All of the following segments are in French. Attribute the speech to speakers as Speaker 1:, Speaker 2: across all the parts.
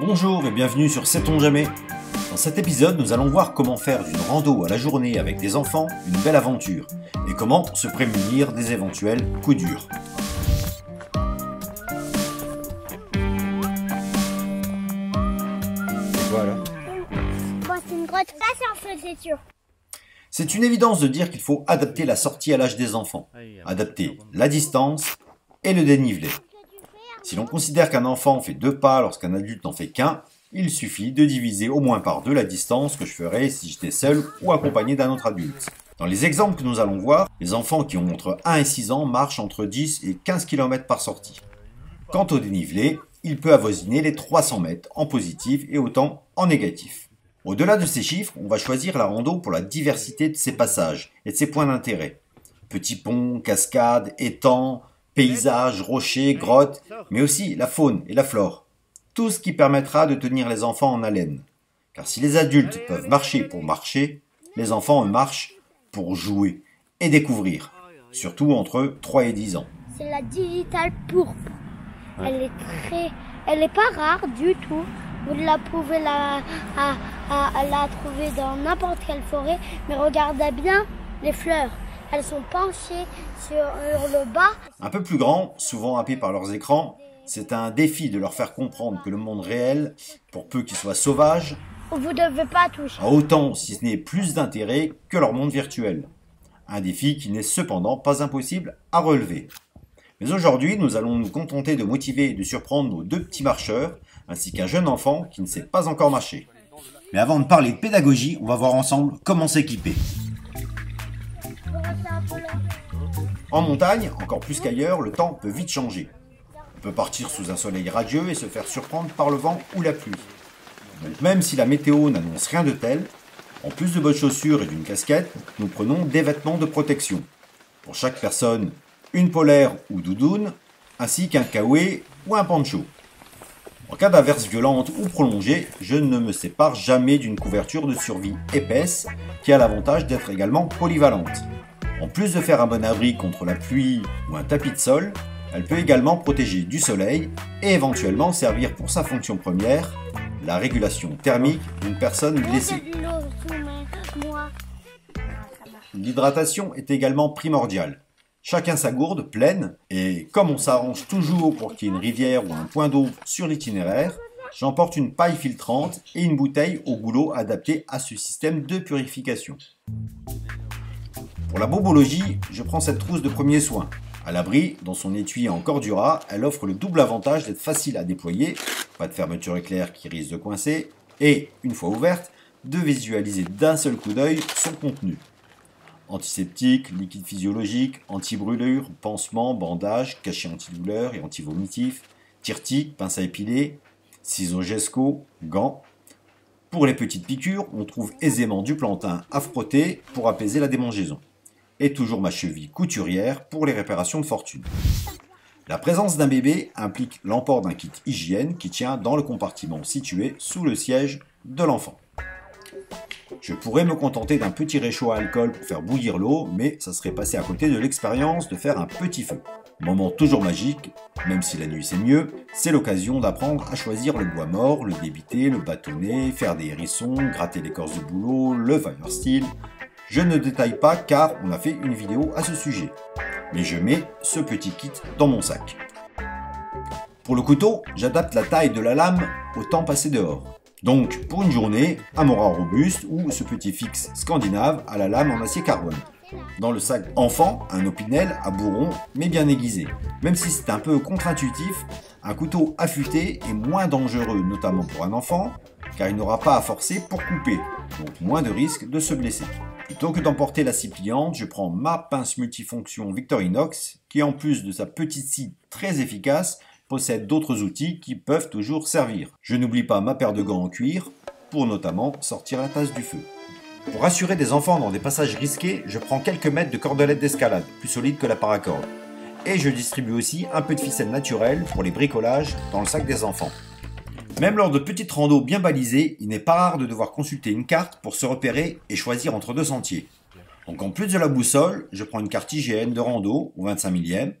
Speaker 1: Bonjour et bienvenue sur Sait-on jamais Dans cet épisode, nous allons voir comment faire d'une rando à la journée avec des enfants une belle aventure et comment se prémunir des éventuels coups durs. C'est quoi là
Speaker 2: Bon, c'est une grotte patience, c'est sûr.
Speaker 1: C'est une évidence de dire qu'il faut adapter la sortie à l'âge des enfants, adapter la distance et le dénivelé. Si l'on considère qu'un enfant fait deux pas lorsqu'un adulte n'en fait qu'un, il suffit de diviser au moins par deux la distance que je ferais si j'étais seul ou accompagné d'un autre adulte. Dans les exemples que nous allons voir, les enfants qui ont entre 1 et 6 ans marchent entre 10 et 15 km par sortie. Quant au dénivelé, il peut avoisiner les 300 mètres en positif et autant en négatif. Au-delà de ces chiffres, on va choisir la rando pour la diversité de ses passages et de ses points d'intérêt. Petits ponts, cascades, étangs, paysages, rochers, grottes, mais aussi la faune et la flore. Tout ce qui permettra de tenir les enfants en haleine. Car si les adultes peuvent marcher pour marcher, les enfants marchent pour jouer et découvrir, surtout entre 3 et 10 ans.
Speaker 2: C'est la digitale pourpre. Elle est très, elle n'est pas rare du tout. Vous la pouvez la, à- à- à la trouver dans n'importe quelle forêt, mais regardez bien les fleurs. Elles sont penchées sur le bas.
Speaker 1: Un peu plus grands, souvent happés par leurs écrans, c'est un défi de leur faire comprendre que le monde réel, pour peu qu'il soit sauvage,
Speaker 2: Vous ne devez pas toucher.
Speaker 1: a autant, si ce n'est plus d'intérêt que leur monde virtuel. Un défi qui n'est cependant pas impossible à relever. Mais aujourd'hui, nous allons nous contenter de motiver et de surprendre nos deux petits marcheurs, ainsi qu'un jeune enfant qui ne sait pas encore marcher. Mais avant de parler de pédagogie, on va voir ensemble comment s'équiper. En montagne, encore plus qu'ailleurs, le temps peut vite changer. On peut partir sous un soleil radieux et se faire surprendre par le vent ou la pluie. Même si la météo n'annonce rien de tel, en plus de bonnes chaussures et d'une casquette, nous prenons des vêtements de protection. Pour chaque personne, une polaire ou doudoune, ainsi qu'un kawaii ou un pancho. En cas d'averse violente ou prolongée, je ne me sépare jamais d'une couverture de survie épaisse qui a l'avantage d'être également polyvalente. En plus de faire un bon abri contre la pluie ou un tapis de sol, elle peut également protéger du soleil et éventuellement servir pour sa fonction première, la régulation thermique d'une personne blessée.
Speaker 2: Moi.
Speaker 1: L'hydratation est également primordiale. Chacun sa gourde pleine, et comme on s'arrange toujours pour qu'il y ait une rivière ou un point d'eau sur l'itinéraire, j'emporte une paille filtrante et une bouteille au goulot adaptée à ce système de purification. Pour la bobologie, je prends cette trousse de premier soin. À l'abri, dans son étui en cordura, elle offre le double avantage d'être facile à déployer, pas de fermeture éclair qui risque de coincer, et, une fois ouverte, de visualiser d'un seul coup d'œil son contenu. Antiseptique, liquide physiologique, anti-brûlure, pansement, bandage, cachet antidouleur et antivomitif, tire-tique, pince à épiler, ciseaux Gesco, gants. Pour les petites piqûres, on trouve aisément du plantain à frotter pour apaiser la démangeaison. Et toujours ma cheville couturière pour les réparations de fortune. La présence d'un bébé implique l'emport d'un kit hygiène qui tient dans le compartiment situé sous le siège de l'enfant. Je pourrais me contenter d'un petit réchaud à alcool pour faire bouillir l'eau, mais ça serait passé à côté de l'expérience de faire un petit feu. Moment toujours magique, même si la nuit c'est mieux, c'est l'occasion d'apprendre à choisir le bois mort, le débiter, le bâtonner, faire des hérissons, gratter l'écorce de bouleau, le fire steel. Je ne détaille pas car on a fait une vidéo à ce sujet. Mais je mets ce petit kit dans mon sac. Pour le couteau, j'adapte la taille de la lame au temps passé dehors. Donc, pour une journée, un mora robuste ou ce petit fixe scandinave à la lame en acier carbone. Dans le sac enfant, un opinel à bourron mais bien aiguisé. Même si c'est un peu contre-intuitif, un couteau affûté est moins dangereux, notamment pour un enfant, car il n'aura pas à forcer pour couper, donc moins de risque de se blesser. Plutôt que d'emporter la scie pliante, je prends ma pince multifonction Victorinox, qui en plus de sa petite scie très efficace, possède d'autres outils qui peuvent toujours servir. Je n'oublie pas ma paire de gants en cuir, pour notamment sortir la tasse du feu. Pour assurer des enfants dans des passages risqués, je prends quelques mètres de cordelette d'escalade, plus solide que la paracorde. Et je distribue aussi un peu de ficelle naturelle pour les bricolages dans le sac des enfants. Même lors de petites randos bien balisées, il n'est pas rare de devoir consulter une carte pour se repérer et choisir entre deux sentiers. Donc en plus de la boussole, je prends une carte IGN de rando au 25 millième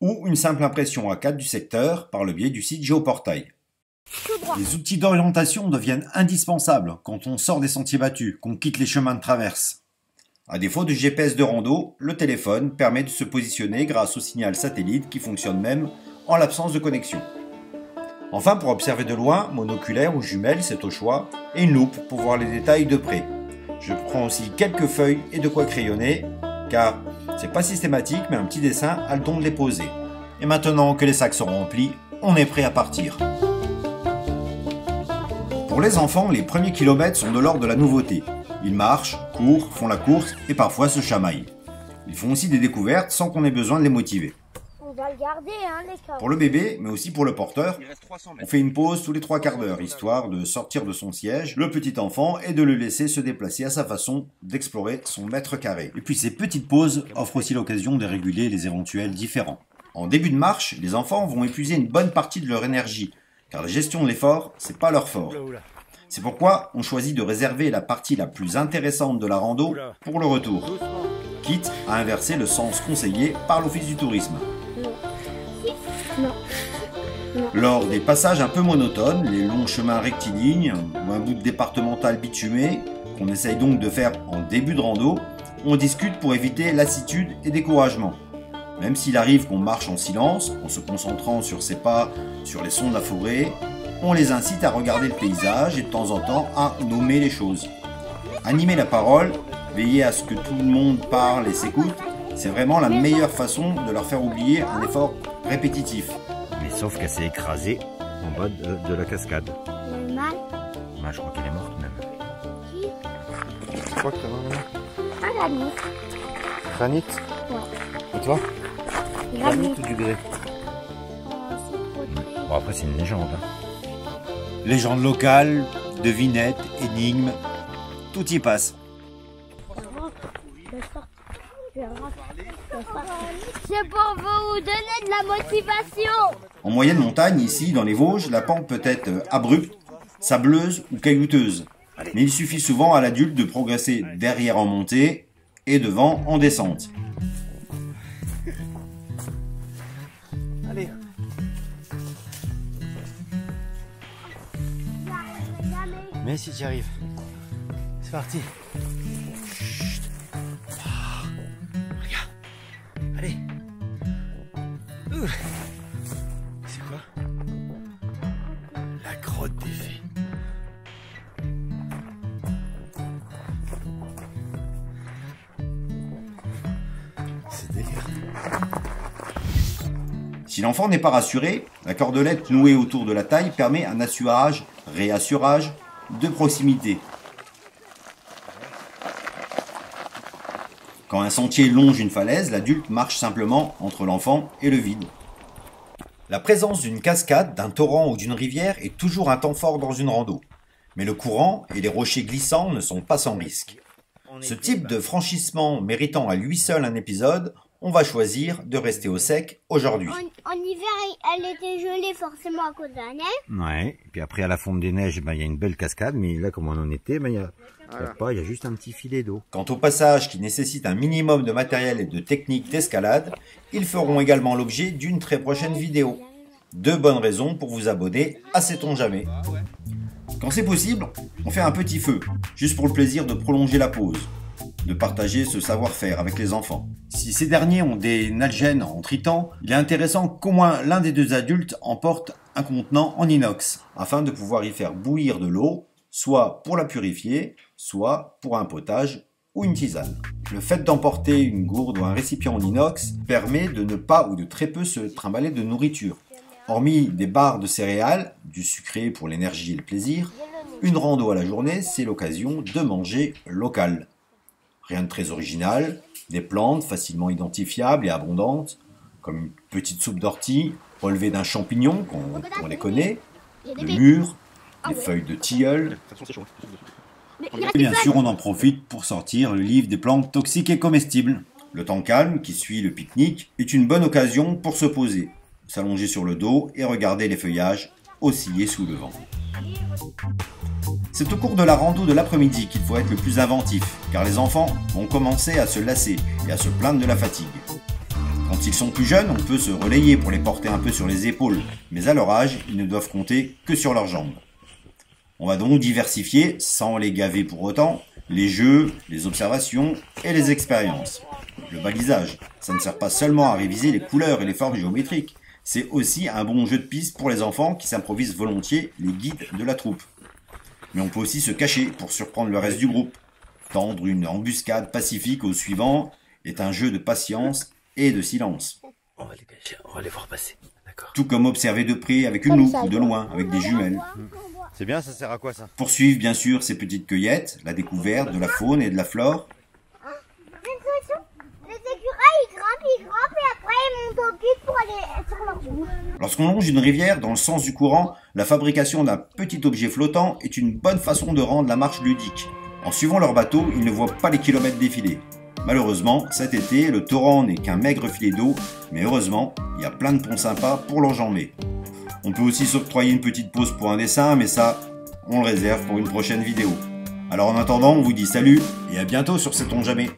Speaker 1: ou une simple impression A4 du secteur par le biais du site Géoportail. Les outils d'orientation deviennent indispensables quand on sort des sentiers battus, qu'on quitte les chemins de traverse. À défaut du GPS de rando, le téléphone permet de se positionner grâce au signal satellite qui fonctionne même en l'absence de connexion. Enfin, pour observer de loin, monoculaire ou jumelle, c'est au choix, et une loupe pour voir les détails de près. Je prends aussi quelques feuilles et de quoi crayonner, car c'est pas systématique, mais un petit dessin a le don de les poser. Et maintenant que les sacs sont remplis, on est prêt à partir. Pour les enfants, les premiers kilomètres sont de l'ordre de la nouveauté. Ils marchent, courent, font la course et parfois se chamaillent. Ils font aussi des découvertes sans qu'on ait besoin de les motiver.
Speaker 2: On va le garder, hein, les.
Speaker 1: Pour le bébé, mais aussi pour le porteur, on fait une pause tous les trois quarts d'heure, histoire de sortir de son siège le petit enfant et de le laisser se déplacer à sa façon d'explorer son mètre carré. Et puis ces petites pauses offrent aussi l'occasion de réguler les éventuels différents. En début de marche, les enfants vont épuiser une bonne partie de leur énergie, car la gestion de l'effort, c'est pas leur fort. C'est pourquoi on choisit de réserver la partie la plus intéressante de la rando pour le retour, quitte à inverser le sens conseillé par l'Office du tourisme. Lors des passages un peu monotones, les longs chemins rectilignes ou un bout de départemental bitumé, qu'on essaye donc de faire en début de rando, on discute pour éviter lassitude et découragement. Même s'il arrive qu'on marche en silence, en se concentrant sur ses pas, sur les sons de la forêt, on les incite à regarder le paysage et de temps en temps à nommer les choses. Animer la parole, veiller à ce que tout le monde parle et s'écoute, c'est vraiment la meilleure façon de leur faire oublier un effort répétitif.
Speaker 3: Mais sauf qu'elle s'est écrasée en bas de, de la cascade.
Speaker 2: Le mal,
Speaker 3: Moi, je crois qu'elle est morte même.
Speaker 2: qui
Speaker 3: Tu crois que t'as vraiment
Speaker 2: granit.
Speaker 3: Granit
Speaker 2: Ouais.
Speaker 3: Et toi
Speaker 2: Granit.
Speaker 3: ou du grès
Speaker 2: triste.
Speaker 3: Bon, après, c'est une légende. hein.
Speaker 1: Légendes locales, devinettes, énigmes, tout y passe.
Speaker 2: Je. Je rentre. C'est pour vous donner de la motivation.
Speaker 1: En moyenne montagne, ici, dans les Vosges, la pente peut être euh, abrupte, sableuse ou caillouteuse. Mais il suffit souvent à l'adulte de progresser derrière en montée et devant en descente.
Speaker 3: Allez. Mais si tu y arrives. C'est parti. C'est quoi La grotte des fées. C'est délire.
Speaker 1: Si l'enfant n'est pas rassuré, la cordelette nouée autour de la taille permet un assurage, réassurage de proximité. Quand un sentier longe une falaise, l'adulte marche simplement entre l'enfant et le vide. La présence d'une cascade, d'un torrent ou d'une rivière est toujours un temps fort dans une rando. Mais le courant et les rochers glissants ne sont pas sans risque. Ce type de franchissement méritant à lui seul un épisode, on va choisir de rester au sec aujourd'hui.
Speaker 2: En, en hiver, elle était gelée forcément à cause de la neige.
Speaker 3: Ouais, et puis après à la fonte des neiges, ben, il y a une belle cascade, mais là comme on en était, ben, il y a, il y a pas, il y a juste un petit filet d'eau.
Speaker 1: Quant au passage qui nécessite un minimum de matériel et de techniques d'escalade, ils feront également l'objet d'une très prochaine vidéo. Deux bonnes raisons pour vous abonner à Sait-on jamais. Quand c'est possible, on fait un petit feu, juste pour le plaisir de prolonger la pause, de partager ce savoir-faire avec les enfants. Si ces derniers ont des nalgènes en tritan, il est intéressant qu'au moins l'un des deux adultes emporte un contenant en inox, afin de pouvoir y faire bouillir de l'eau, soit pour la purifier, soit pour un potage ou une tisane. Le fait d'emporter une gourde ou un récipient en inox permet de ne pas ou de très peu se trimballer de nourriture. Hormis des barres de céréales, du sucré pour l'énergie et le plaisir, une rando à la journée, c'est l'occasion de manger local. Rien de très original, des plantes facilement identifiables et abondantes, comme une petite soupe d'ortie relevée d'un champignon, qu'on on les connaît, le mûr, des feuilles de tilleul,
Speaker 2: il
Speaker 1: et bien sûr, on en profite pour sortir le livre des plantes toxiques et comestibles. Le temps calme, qui suit le pique-nique, est une bonne occasion pour se poser, s'allonger sur le dos et regarder les feuillages osciller sous le vent. C'est au cours de la rando de l'après-midi qu'il faut être le plus inventif, car les enfants vont commencer à se lasser et à se plaindre de la fatigue. Quand ils sont plus jeunes, on peut se relayer pour les porter un peu sur les épaules, mais à leur âge, ils ne doivent compter que sur leurs jambes. On va donc diversifier, sans les gaver pour autant, les jeux, les observations et les expériences. Le balisage, ça ne sert pas seulement à réviser les couleurs et les formes géométriques, c'est aussi un bon jeu de piste pour les enfants qui s'improvisent volontiers les guides de la troupe. Mais on peut aussi se cacher pour surprendre le reste du groupe. Tendre une embuscade pacifique au suivant est un jeu de patience et de silence.
Speaker 3: On va les cacher, on va les voir passer. D'accord.
Speaker 1: Tout comme observer de près avec une loupe ou de loin avec des jumelles.
Speaker 3: C'est bien, ça sert à quoi ça?
Speaker 1: Poursuivre bien sûr ces petites cueillettes, la découverte de la faune et de la flore,
Speaker 2: Les écureuils, ils grimpent, ils grimpent et après ils montent au pied pour aller sur leur bout.
Speaker 1: Lorsqu'on longe une rivière dans le sens du courant, la fabrication d'un petit objet flottant est une bonne façon de rendre la marche ludique. En suivant leur bateau, ils ne voient pas les kilomètres défiler. Malheureusement, cet été, le torrent n'est qu'un maigre filet d'eau, mais heureusement, il y a plein de ponts sympas pour l'enjamber. On peut aussi s'octroyer une petite pause pour un dessin, mais ça, on le réserve pour une prochaine vidéo. Alors en attendant, on vous dit salut et à bientôt sur cet On Jamais.